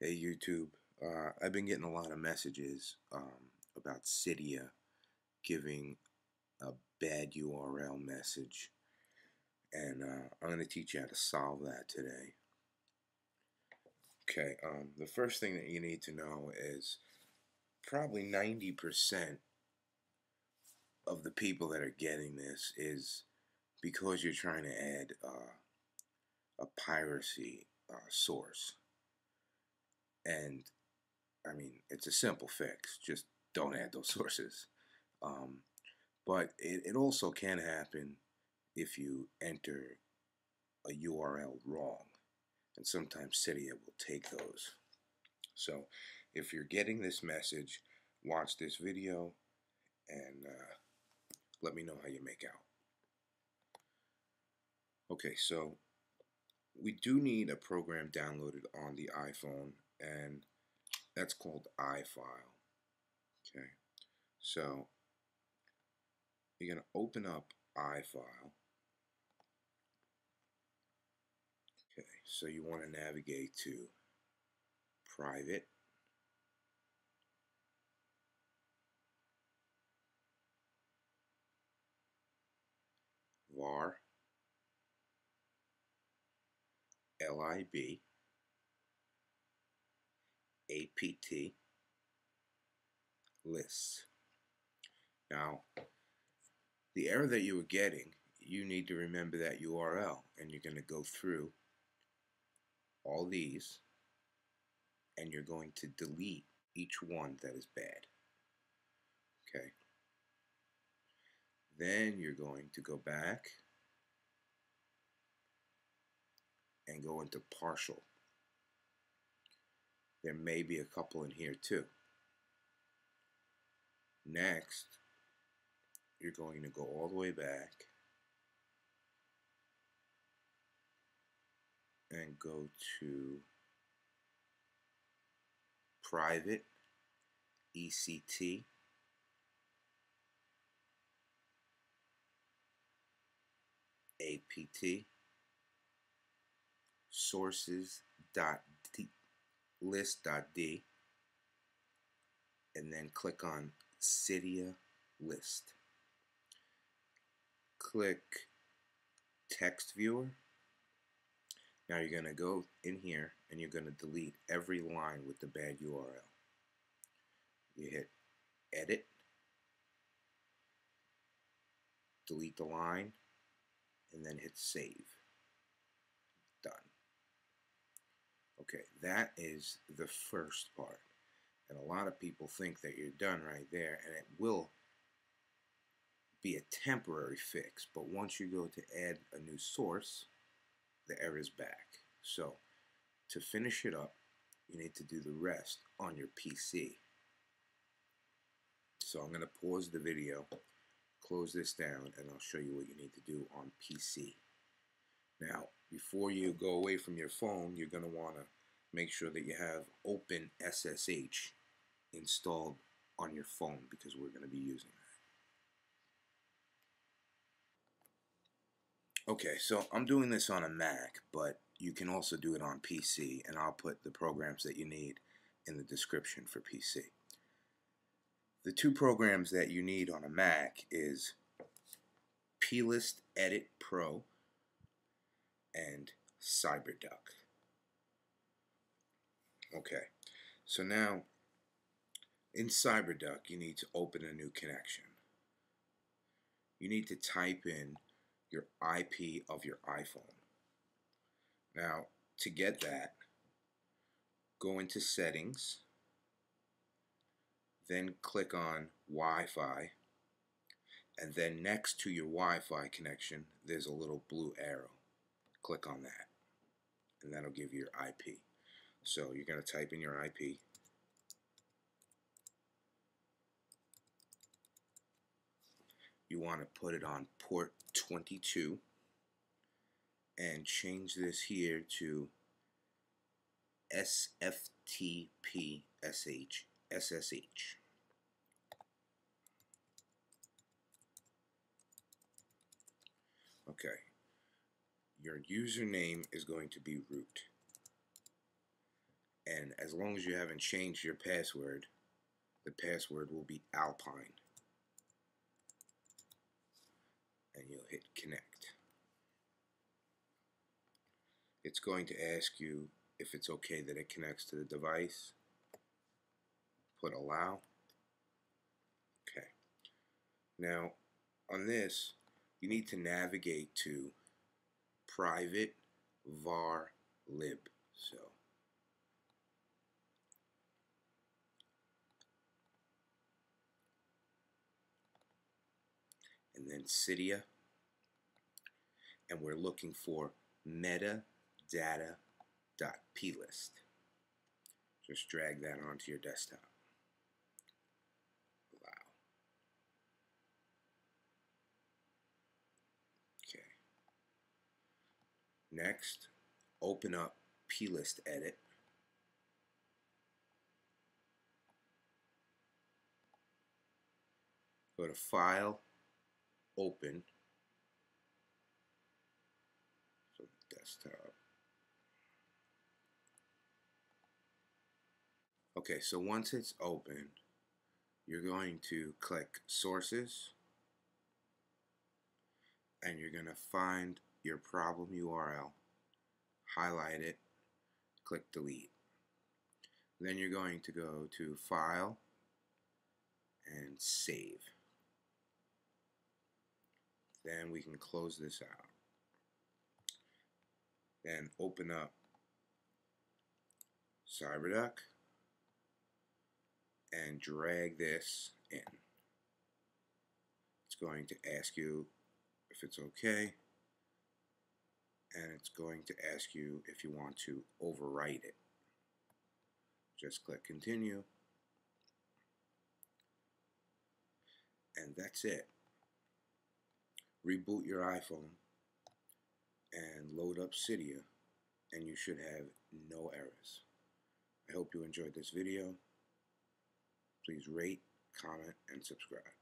Hey YouTube, uh, I've been getting a lot of messages um, about Cydia giving a bad URL message, and uh, I'm going to teach you how to solve that today. Okay, um, the first thing that you need to know is probably 90% of the people that are getting this is because you're trying to add uh, a piracy uh, source. And I mean, it's a simple fix. Just don't add those sources. Um, but it, it also can happen if you enter a URL wrong. And sometimes Cydia will take those. So if you're getting this message, watch this video and uh, let me know how you make out. Okay, so we do need a program downloaded on the iPhone and that's called iFile. Okay, so you're going to open up iFile. Okay, so you want to navigate to Private. var lib apt lists. Now, the error that you were getting, you need to remember that URL and you're going to go through all these and you're going to delete each one that is bad. Okay. Then you're going to go back and go into partial. There may be a couple in here too. Next, you're going to go all the way back and go to private ECT APT sources.d list.d and then click on Cydia list. Click text viewer. Now you're going to go in here and you're going to delete every line with the bad URL. You hit edit, delete the line, and then hit save. Done. Okay, that is the first part. And a lot of people think that you're done right there, and it will be a temporary fix. But once you go to add a new source, the error is back. So to finish it up, you need to do the rest on your PC. So I'm going to pause the video, close this down, and I'll show you what you need to do on PC. Now, before you go away from your phone, you're going to want to make sure that you have Open SSH installed on your phone because we're going to be using that. Okay, so I'm doing this on a Mac, but you can also do it on PC, and I'll put the programs that you need in the description for PC. The two programs that you need on a Mac is plist Edit Pro and CyberDuck. Okay, so now in CyberDuck, you need to open a new connection. You need to type in your IP of your iPhone. Now, to get that, go into Settings, then click on Wi-Fi, and then next to your Wi-Fi connection, there's a little blue arrow. Click on that, and that'll give you your IP. So you're going to type in your IP. You want to put it on port 22 and change this here to SFTP SH SSH. Okay. Your username is going to be root And as long as you haven't changed your password, the password will be Alpine. And you'll hit connect. It's going to ask you if it's okay that it connects to the device. Put allow. Okay. Now, on this, you need to navigate to private var lib. So and then Cydia and we're looking for metadata.plist. Just drag that onto your desktop. Next, open up plist edit. Go to File, Open. So desktop. Okay, so once it's open, you're going to click Sources, and you're going to find your problem URL, highlight it, click delete. Then you're going to go to File and Save. Then we can close this out. Then open up CyberDuck and drag this in. It's going to ask you if it's okay and it's going to ask you if you want to overwrite it. Just click continue and that's it. Reboot your iPhone and load up Cydia and you should have no errors. I hope you enjoyed this video. Please rate, comment, and subscribe.